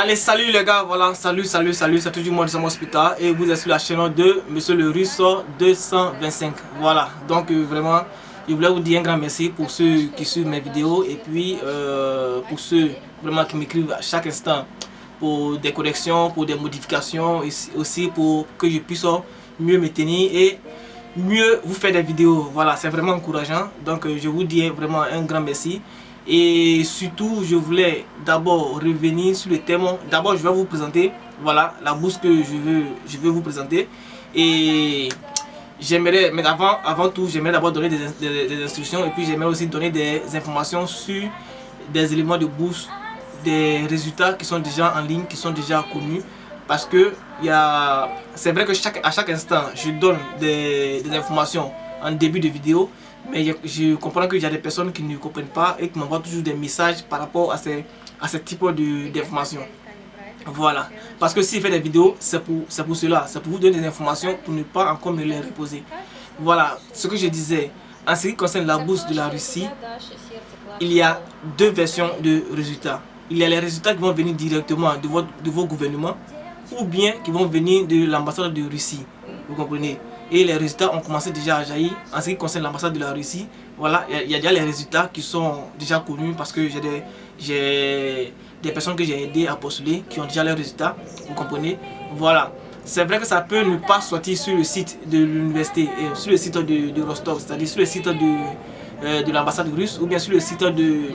Allez, salut les gars, voilà, salut, salut, salut, c'est toujours moi de Hospital et vous êtes sur la chaîne de Monsieur le Russe 225. Voilà, donc euh, vraiment, je voulais vous dire un grand merci pour ceux qui suivent mes vidéos et puis euh, pour ceux vraiment qui m'écrivent à chaque instant pour des corrections, pour des modifications et aussi pour que je puisse mieux me tenir et mieux vous faire des vidéos. Voilà, c'est vraiment encourageant. Donc euh, je vous dis vraiment un grand merci. Et surtout, je voulais d'abord revenir sur le thème. D'abord, je vais vous présenter voilà, la bourse que je veux, je veux vous présenter. Et j'aimerais, mais avant, avant tout, j'aimerais d'abord donner des, instructions et puis j'aimerais aussi donner des informations sur des éléments de bourse, des résultats qui sont déjà en ligne, qui sont déjà connus. Parce que c'est vrai que chaque, à chaque instant, je donne des, des informations en début de vidéo. Mais je, comprends qu'il y a des personnes qui ne comprennent pas et qui m'envoient toujours des messages par rapport à, ces, à ce type d'informations. Voilà. Parce que s'il fait des vidéos, c'est pour, pour cela. C'est pour vous donner des informations pour ne pas encore me les reposer. Voilà. Ce que je disais. En ce qui concerne la bourse de la Russie, il y a deux versions de résultats. Il y a les résultats qui vont venir directement de, votre, de vos gouvernements ou bien qui vont venir de l'ambassade de Russie. Vous comprenez? Et les résultats ont commencé déjà à jaillir. En ce qui concerne l'ambassade de la Russie, voilà, il y, a déjà les résultats qui sont déjà connus parce que j'ai des, personnes que j'ai aidé à postuler qui ont déjà les résultats, vous comprenez? Voilà. C'est vrai que ça peut ne pas sortir sur le site de l'université, sur le site de, Rostov, c'est-à-dire sur le site de, euh, de l'ambassade russe ou bien sur le site de,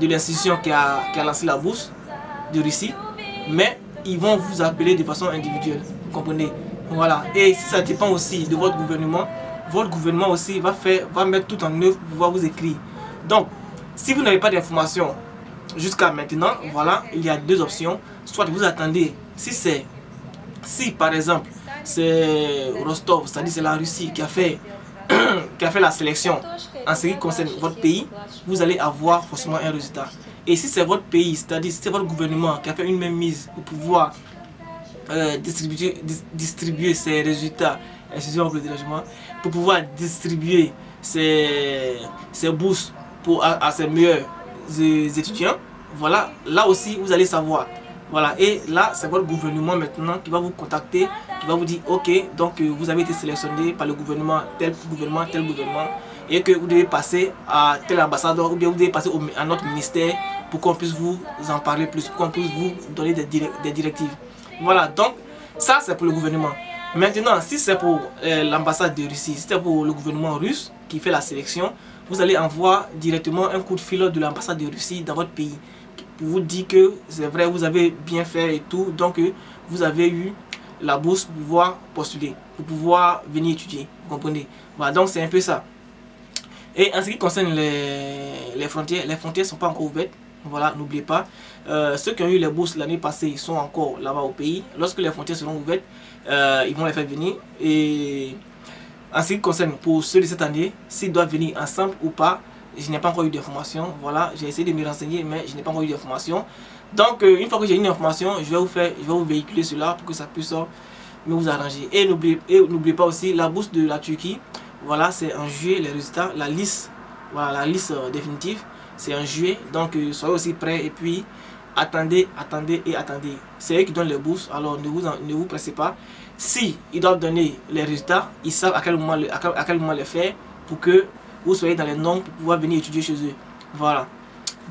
de l'institution qui a, qui a lancé la bourse de Russie. Mais ils vont vous appeler de façon individuelle, vous comprenez? Voilà. Et si ça dépend aussi de votre gouvernement, votre gouvernement aussi va, faire, va mettre tout en œuvre pour pouvoir vous écrire. Donc, si vous n'avez pas d'informations jusqu'à maintenant, voilà, il y a deux options. Soit vous attendez, si c'est, si par exemple, c'est Rostov, c'est-à-dire c'est la Russie qui a fait qui a fait la sélection en ce qui concerne votre pays, vous allez avoir forcément un résultat. Et si c'est votre pays, c'est-à-dire c'est votre gouvernement qui a fait une même mise pour pouvoir euh, distribuer, distribuer ses résultats, pour pouvoir distribuer ses, ses bourses pour, à, ses meilleurs étudiants, voilà, là aussi vous allez savoir. Voilà, et là, c'est votre gouvernement maintenant qui va vous contacter, qui va vous dire, ok, donc euh, vous avez été sélectionné par le gouvernement, tel gouvernement, tel gouvernement, et que vous devez passer à tel ambassadeur, ou bien vous devez passer à notre ministère pour qu'on puisse vous en parler plus, pour qu'on puisse vous donner des directives. Voilà, donc ça c'est pour le gouvernement. Maintenant, si c'est pour euh, l'ambassade de Russie, si c'est pour le gouvernement russe qui fait la sélection, vous allez envoyer directement un coup de fil de l'ambassade de Russie dans votre pays pour vous dire que c'est vrai, vous avez bien fait et tout, donc euh, vous avez eu la bourse pour pouvoir postuler, pour pouvoir venir étudier, vous comprenez? Voilà, donc c'est un peu ça. Et en ce qui concerne les, les frontières, les frontières ne sont pas encore ouvertes. Voilà, n'oubliez pas. Euh, ceux qui ont eu les bourses l'année passée, ils sont encore là-bas au pays. Lorsque les frontières seront ouvertes, euh, ils vont les faire venir. Et en ce qui concerne pour ceux de cette année, s'ils doivent venir ensemble ou pas, je n'ai pas encore eu d'informations. Voilà, j'ai essayé de me renseigner, mais je n'ai pas encore eu d'informations. Donc, euh, une fois que j'ai une information, je vais vous faire, je vais vous véhiculer cela pour que ça puisse me vous arranger. Et n'oubliez pas aussi la bourse de la Turquie. Voilà, c'est en juillet les résultats, la liste, voilà, la liste définitive c'est en juillet. Donc euh, soyez aussi prêts et puis attendez, attendez et attendez. C'est eux qui donnent les bourses, alors ne vous, ne vous pressez pas. Si ils doivent donner les résultats, ils savent à quel moment, à quel, moment les faire pour que vous soyez dans les noms pour pouvoir venir étudier chez eux. Voilà.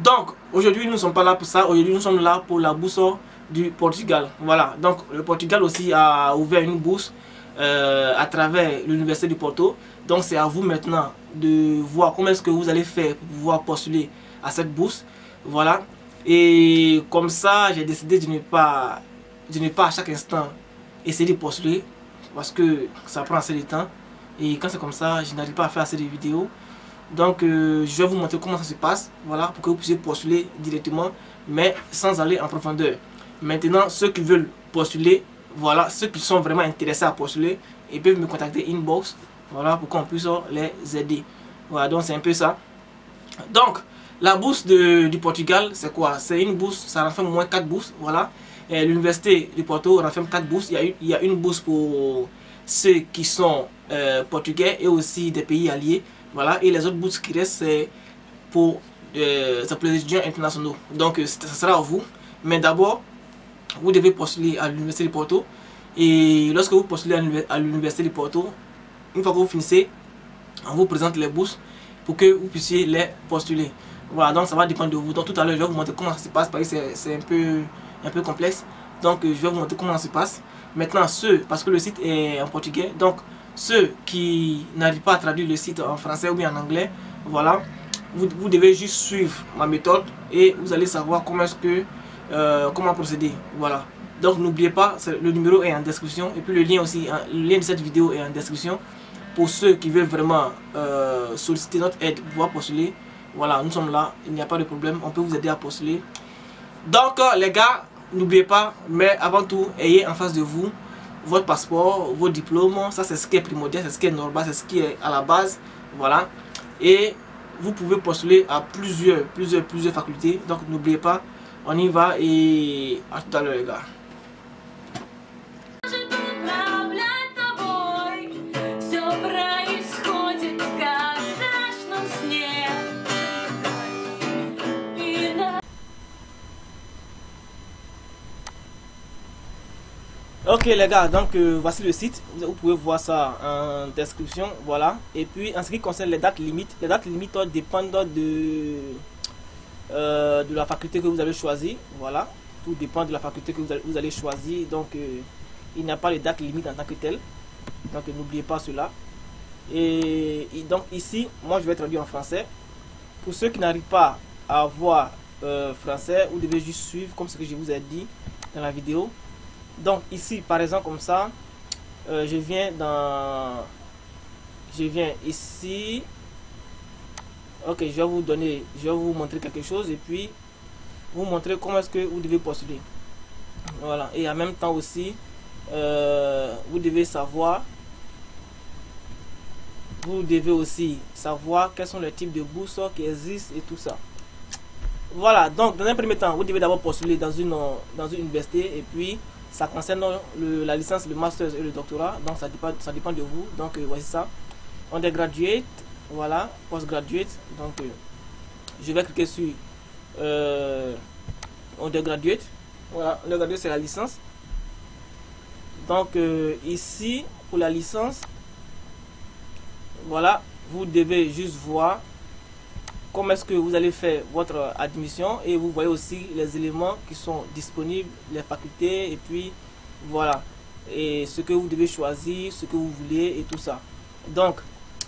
Donc, aujourd'hui, nous ne sommes pas là pour ça. Aujourd'hui, nous sommes là pour la bourse du Portugal. Voilà. Donc, le Portugal aussi a ouvert une bourse euh, à travers l'Université du Porto. Donc, c'est à vous maintenant de voir comment est-ce que vous allez faire pour pouvoir postuler à cette bourse. Voilà. Et comme ça, j'ai décidé de ne pas, de ne pas à chaque instant essayer de postuler parce que ça prend assez de temps. Et quand c'est comme ça, je n'arrive pas à faire assez de vidéos. Donc, euh, je vais vous montrer comment ça se passe, voilà, pour que vous puissiez postuler directement, mais sans aller en profondeur. Maintenant, ceux qui veulent postuler, voilà, ceux qui sont vraiment intéressés à postuler, ils peuvent me contacter inbox voilà, pour qu'on puisse les aider. Voilà, donc c'est un peu ça. Donc, la bourse de, du Portugal, c'est quoi? C'est une bourse, ça renferme moins 4 bourses, voilà. L'université du Porto renferme 4 bourses. Il y, a, il y a une bourse pour ceux qui sont euh, portugais et aussi des pays alliés. Voilà, et les autres bourses qui restent, c'est pour, euh, pour les étudiants internationaux. Donc, ça sera à vous. Mais d'abord, vous devez postuler à l'Université de Porto. Et lorsque vous postulez à l'Université de Porto, une fois que vous finissez, on vous présente les bourses pour que vous puissiez les postuler. Voilà, donc ça va dépendre de vous. Donc tout à l'heure, je vais vous montrer comment ça se passe, parce que c'est un peu, un peu complexe. Donc je vais vous montrer comment ça se passe. Maintenant, ceux, parce que le site est en portugais, donc ceux qui n'arrivent pas à traduire le site en français ou bien en anglais, voilà, vous, vous devez juste suivre ma méthode et vous allez savoir comment est-ce que, euh, comment procéder. Voilà. Donc n'oubliez pas, le numéro est en description et puis le lien aussi, hein, le lien de cette vidéo est en description pour ceux qui veulent vraiment euh, solliciter notre aide, pouvoir postuler. Voilà, nous sommes là, il n'y a pas de problème, on peut vous aider à postuler. Donc euh, les gars, n'oubliez pas, mais avant tout, ayez en face de vous votre passeport, vos diplômes, ça c'est ce qui est primordial, c'est ce qui est normal, c'est ce qui est à la base, voilà. Et vous pouvez postuler à plusieurs, plusieurs, plusieurs facultés, donc n'oubliez pas, on y va et à tout à l'heure les gars. Ok les gars, donc euh, voici le site, vous, pouvez voir ça en description, voilà. Et puis en ce qui concerne les dates limites, les dates limites dépendent de, euh, de la faculté que vous avez choisi, voilà. Tout dépend de la faculté que vous allez, choisir, donc euh, il n'y a pas de date limite en tant que tel. Donc n'oubliez pas cela. Et, donc ici, moi je vais traduire en français. Pour ceux qui n'arrivent pas à voir français, vous devez juste suivre comme ce que je vous ai dit dans la vidéo. Donc ici, par exemple, comme ça, euh, je viens dans... Je viens ici. Ok, je vais vous donner, je vais vous montrer quelque chose et puis vous montrer comment est-ce que vous devez postuler. Voilà, et en même temps aussi, euh, vous devez savoir, vous devez aussi savoir quels sont les types de bourses qui existent et tout ça. Voilà, donc dans un premier temps, vous devez d'abord postuler dans une, dans une université et puis ça concerne la licence, le master et le doctorat. Donc ça dépend, ça dépend de vous. Donc euh, voici ça. Undergraduate, voilà, postgraduate. Donc euh, je vais cliquer sur euh, undergraduate. Voilà, undergraduate c'est la licence. Donc euh, ici pour la licence, voilà, vous devez juste voir comment est-ce que vous allez faire votre admission et vous voyez aussi les éléments qui sont disponibles, les facultés et puis voilà, et ce que vous devez choisir, ce que vous voulez et tout ça. Donc,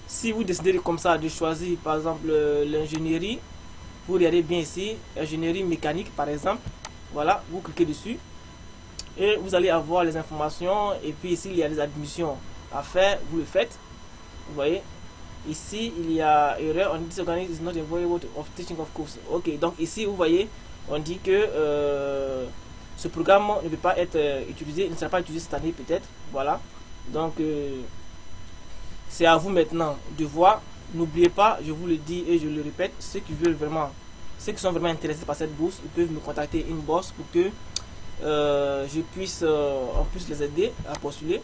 si vous décidez comme ça de choisir par exemple l'ingénierie, vous regardez bien ici, ingénierie mécanique par exemple, voilà, vous cliquez dessus et vous allez avoir les informations et puis ici il y a des admissions à faire, vous le faites, vous voyez, Ici, il y a erreur. On dit this is not available of teaching of course. Ok, donc ici, vous voyez, on dit que euh, ce programme ne peut pas être euh, utilisé, il ne sera pas utilisé cette année peut-être. Voilà. Donc, euh, c'est à vous maintenant de voir. N'oubliez pas, je vous le dis et je le répète, ceux qui veulent vraiment, ceux qui sont vraiment intéressés par cette bourse, ils peuvent me contacter une bourse pour que je puisse en plus les aider à postuler.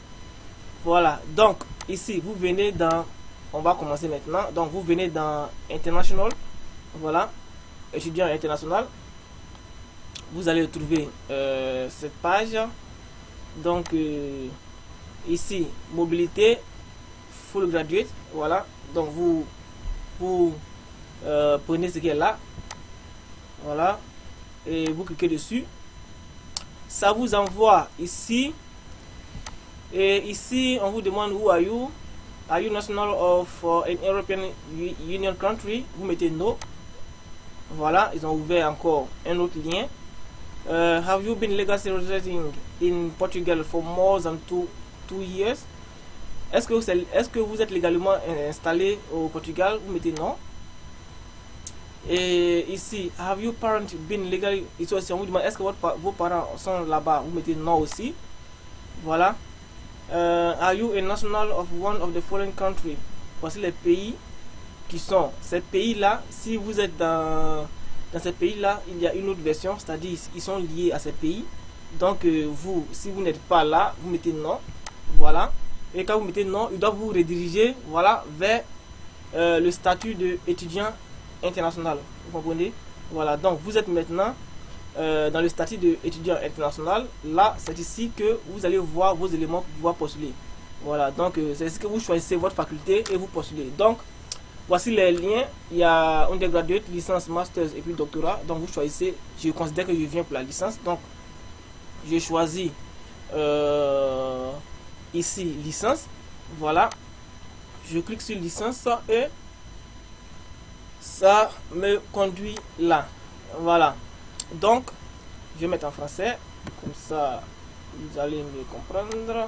Voilà, donc ici vous venez dans on va commencer maintenant. Donc vous venez dans International. Voilà. Étudiant international. Vous allez trouver euh, cette page. Donc euh, ici, mobilité, full graduate. Voilà. Donc vous, vous euh, prenez ce qui est là. Voilà. Et vous cliquez dessus. Ça vous envoie ici. Et ici, on vous demande où are you Are you national of uh, an European Union country? Vous mettez no. Voilà, ils ont ouvert encore un autre lien. Uh, have you been legally residing in Portugal for more than two, two years? Est-ce que, est que vous êtes légalement installé au Portugal? Vous mettez non. Et ici, have you parents been legally Ici aussi, on vous demande est-ce que votre, vos parents sont là-bas? Vous mettez non aussi. Voilà. Uh, are you a national of one of the following countries Voici les pays qui sont. Ces pays-là, si vous êtes dans, dans ces pays-là, il y a une autre version, c'est-à-dire ils sont liés à ces pays. Donc, euh, vous, si vous n'êtes pas là, vous mettez non. Voilà. Et quand vous mettez non, il doit vous rediriger voilà, vers euh, le statut d'étudiant international. Vous comprenez? Voilà. Donc, vous êtes maintenant euh, dans le statut d'étudiant international, là, c'est ici que vous allez voir vos éléments pour pouvoir postuler. Voilà, donc euh, c'est ici que vous choisissez votre faculté et vous postulez. Donc, voici les liens. Il y a undergraduate, licence, master et puis doctorat. Donc, vous choisissez, je considère que je viens pour la licence. Donc, je choisis euh, ici licence. Voilà, je clique sur licence et ça me conduit là. Voilà. Donc, je vais mettre en français. Comme ça, vous allez me comprendre.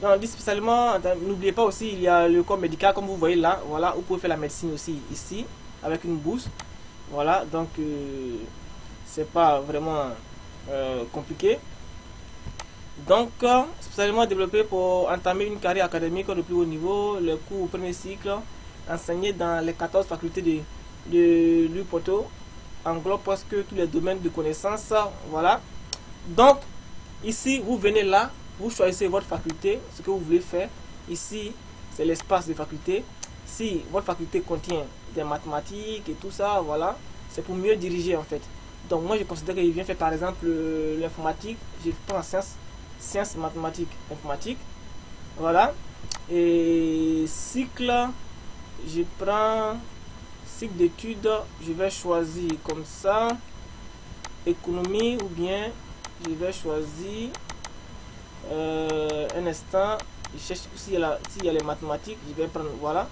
Donc, spécialement, n'oubliez pas aussi, il y a le corps médical, comme vous voyez là. Voilà, vous pouvez faire la médecine aussi ici, avec une bourse. Voilà, donc, euh, c'est pas vraiment euh, compliqué. Donc, spécialement développé pour entamer une carrière académique de plus haut niveau, le cours au premier cycle, enseigné dans les 14 facultés de, de l'UPOTO, englobe presque tous les domaines de connaissances. Voilà. Donc, ici, vous venez là, vous choisissez votre faculté, ce que vous voulez faire. Ici, c'est l'espace de faculté. Si votre faculté contient des mathématiques et tout ça, voilà, c'est pour mieux diriger en fait. Donc moi je considère qu'il vient faire par exemple l'informatique, je prends sciences, sciences mathématiques, informatique. Voilà. Et cycle, je prends cycle d'études, je vais choisir comme ça, économie ou bien je vais choisir euh, un instant, je cherche s'il y, y, a les mathématiques, je vais prendre, voilà,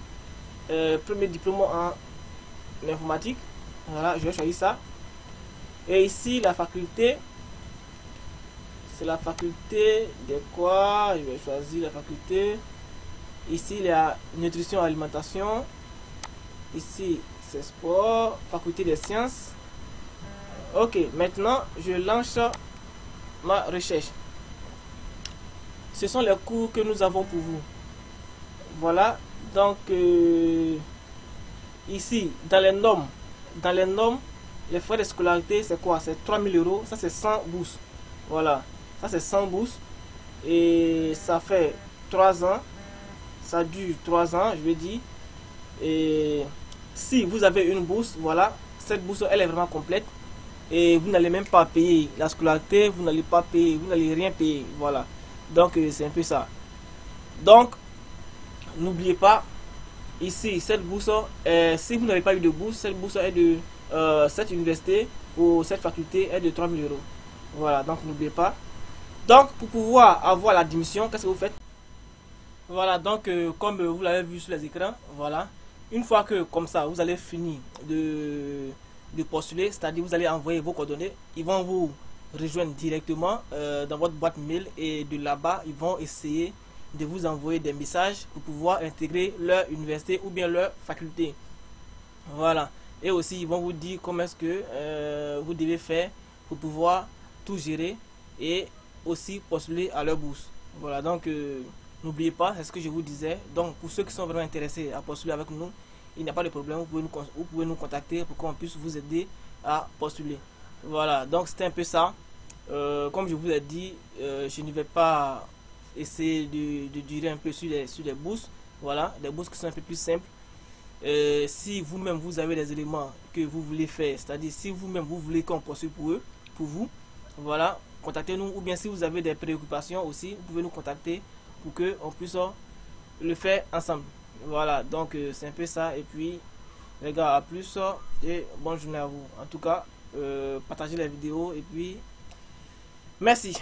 euh, premier diplôme en informatique, voilà, je vais choisir ça. Et ici, la faculté, c'est la faculté de quoi? Je vais choisir la faculté. Ici, il y a nutrition alimentation. Ici, c'est sport, faculté des sciences. Ok, maintenant, je lance ma recherche. Ce sont les cours que nous avons pour vous. Voilà, donc euh, ici, dans les normes, dans les normes, les frais de scolarité, c'est quoi? C'est 3000 euros. Ça, c'est 100 bourses. Voilà. Ça, c'est 100 bourses. Et ça fait 3 ans. Ça dure 3 ans, je veux dire. Et si vous avez une bourse, voilà, cette bourse, elle est vraiment complète. Et vous n'allez même pas payer la scolarité, vous n'allez pas payer, vous n'allez rien payer. Voilà. Donc, euh, c'est un peu ça. Donc, n'oubliez pas, ici, cette bourse, euh, si vous n'avez pas eu de bourse, cette bourse est de euh, cette université ou cette faculté est de 3000 euros. Voilà, donc n'oubliez pas. Donc, pour pouvoir avoir l'admission, qu'est-ce que vous faites? Voilà, donc, comme vous l'avez vu sur les écrans, voilà. Une fois que, comme ça, vous allez finir de, postuler, c'est-à-dire vous allez envoyer vos coordonnées, ils vont vous rejoindre directement euh, dans votre boîte mail et de là-bas, ils vont essayer de vous envoyer des messages pour pouvoir intégrer leur université ou bien leur faculté. Voilà. Et aussi, ils vont vous dire comment est-ce que euh, vous devez faire pour pouvoir tout gérer et aussi postuler à leur bourse. Voilà, donc euh, n'oubliez pas, c'est ce que je vous disais. Donc, pour ceux qui sont vraiment intéressés à postuler avec nous, il n'y a pas de problème, vous pouvez nous, vous pouvez nous contacter pour qu'on puisse vous aider à postuler. Voilà, donc c'était un peu ça. Euh, comme je vous ai dit, je ne vais pas essayer de, de durer un peu sur les, sur les bourses. Voilà, des bourses qui sont un peu plus simples. Euh, si vous-même vous avez des éléments que vous voulez faire, c'est-à-dire si vous-même vous voulez qu'on poursuive pour eux, pour vous, voilà, contactez-nous. Ou bien si vous avez des préoccupations aussi, vous pouvez nous contacter pour que on puisse le faire ensemble. Voilà, donc euh, c'est un peu ça. Et puis, les gars, à plus et bonne journée à vous. En tout cas, euh, partagez la vidéo et puis, merci.